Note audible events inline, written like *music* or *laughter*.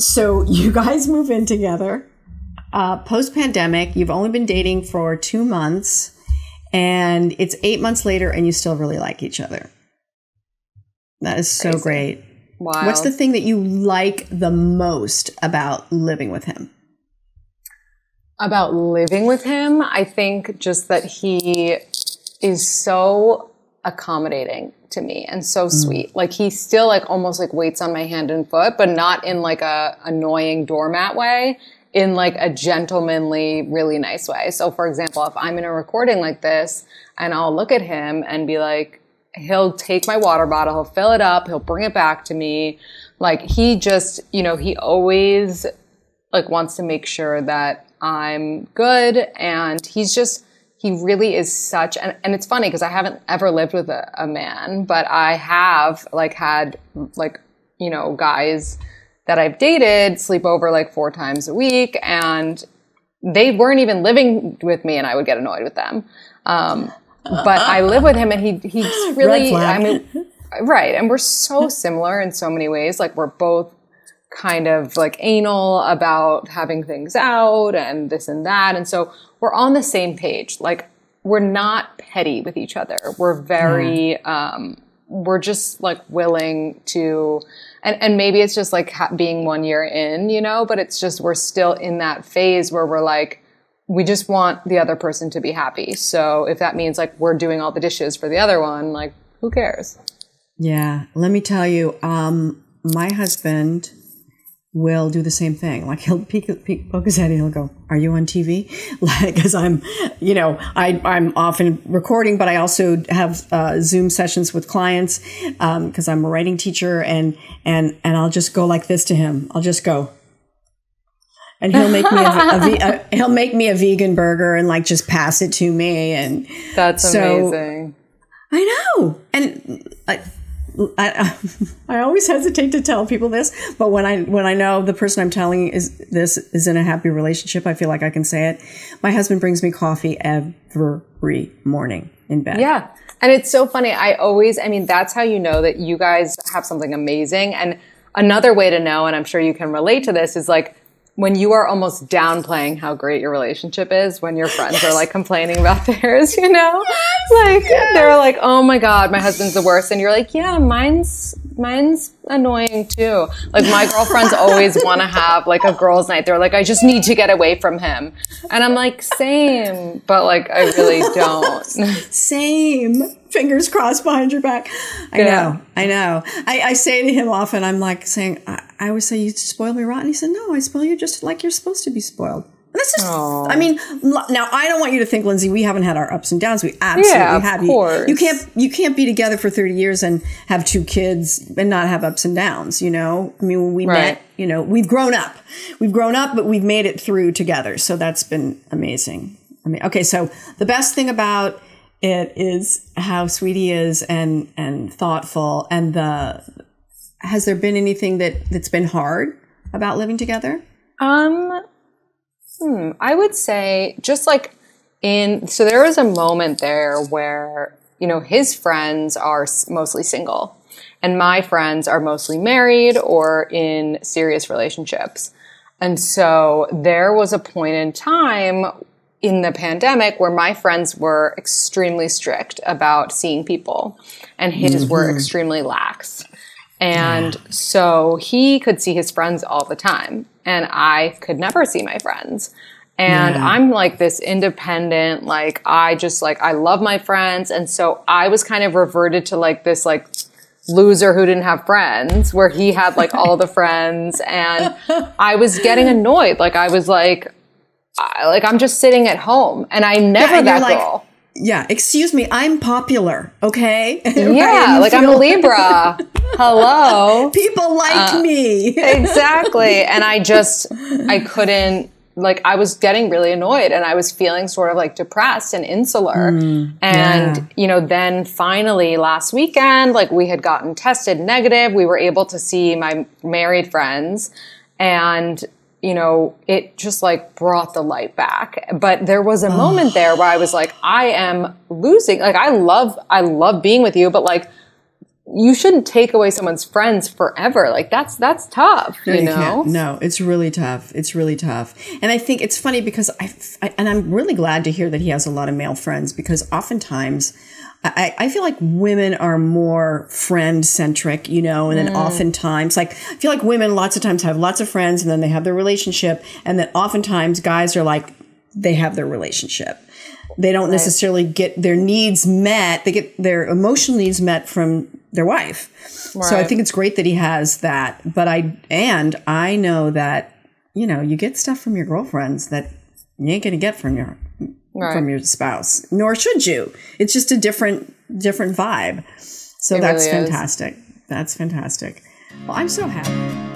so *laughs* you guys move in together. Uh, Post pandemic, you've only been dating for two months, and it's eight months later, and you still really like each other. That is so Crazy. great. Wow. What's the thing that you like the most about living with him? about living with him? I think just that he is so accommodating to me and so hmm. sweet. Like he still like almost like waits on my hand and foot, but not in like a annoying doormat way, in like a gentlemanly, really nice way. So for example, if I'm in a recording like this and I'll look at him and be like, he'll take my water bottle, he'll fill it up, he'll bring it back to me. Like he just, you know, he always like wants to make sure that I'm good and he's just he really is such and, and it's funny because I haven't ever lived with a, a man, but I have like had like, you know, guys that I've dated sleep over like four times a week and they weren't even living with me and I would get annoyed with them. Um, but I live with him and he he's really. I mean right and we're so similar in so many ways like we're both kind of like anal about having things out and this and that. And so we're on the same page. Like we're not petty with each other. We're very, um, we're just like willing to, and, and maybe it's just like ha- being one year in, you know, but it's just, we're still in that phase where we're like, we just want the other person to be happy. So if that means like we're doing all the dishes for the other one, like who cares? Yeah, let me tell you, um, my husband will do the same thing. Like he'll peek, peek poke his head and he'll go, "Are you on TV?" *laughs* Like, because I'm, you know, I I'm often recording, but I also have uh, Zoom sessions with clients because I'm a writing teacher, and and and I'll just go like this to him. I'll just go. And he'll make me a, a, a *laughs* he'll make me a vegan burger and like just pass it to me and That's So- amazing. I know. And I, I, *laughs* I always hesitate to tell people this, but when I when I know the person I'm telling is this is in a happy relationship, I feel like I can say it. My husband brings me coffee every morning in bed. Yeah. And it's so funny. I always, I mean, that's how you know that you guys have something amazing. And another way to know, and I'm sure you can relate to this, is like when you are almost downplaying how great your relationship is when your friends are like complaining about *laughs* theirs, you know? Like they're like, "Oh my god, my husband's the worst." And you're like, "Yeah, mine's mine's annoying too." Like my girlfriends always want to have like a girls' night. They're like, "I just need to get away from him." And I'm like, "Same." But like I really don't. *laughs* Same. Fingers crossed behind your back. I Yeah. know. I know. I, I say to him often, I'm like saying, I, I always say, you spoil me rotten. He said, no, I spoil you just like you're supposed to be spoiled. And that's just, Aw. I mean, now I don't want you to think, Lindsey, we haven't had our ups and downs. We absolutely Yeah, of have. You- You, can't, you can't be together for 30 years and have two kids and not have ups and downs, you know? I mean, when we Right. met, you know, we've grown up. We've grown up, but we've made it through together. So that's been amazing. I mean, okay, so the best thing about it is how sweet he is and and thoughtful and the has there been anything that that's been hard about living together? Um, hmm, I would say just like in, so there was a moment there where, you know, his friends are mostly single and my friends are mostly married or in serious relationships. And so there was a point in time in the pandemic where my friends were extremely strict about seeing people and his were extremely lax. And so he could see his friends all the time, and I could never see my friends. And Yeah. I'm like this independent, like, I just like, I love my friends. And so I was kind of reverted to like this, like, loser who didn't have friends, where he had like all the friends. And I was getting annoyed. Like, I was like, I, like, I'm just sitting at home, and I never and that you're like, girl. Yeah, excuse me, I'm popular, okay? *laughs* Yeah, like I'm a Libra. *laughs* Hello. People like Uh, me. *laughs* exactly. And I just, I couldn't, like, I was getting really annoyed and I was feeling sort of like depressed and insular. and, yeah. you know, then finally last weekend, like, we had gotten tested negative. We were able to see my married friends and, you know, it just like brought the light back. But there was a moment oh. there where I was like, I am losing. Like, I love, I love being with you, but like, you shouldn't take away someone's friends forever. Like that's that's tough, you, you know. can't. No, it's really tough. It's really tough. And I think it's funny because I, I and I'm really glad to hear that he has a lot of male friends because oftentimes I, I feel like women are more friend centric, you know, and then mm. oftentimes, like, I feel like women lots of times have lots of friends and then they have their relationship. And then oftentimes guys are like, they have their relationship. They don't necessarily get their needs met. They get their emotional needs met from their wife. So I think it's great that he has that. But I, and I know that, you know, you get stuff from your girlfriends that you ain't going to get from your Right. from your spouse nor should you it's just a different different vibe so that's really fantastic that's fantastic well i'm so happy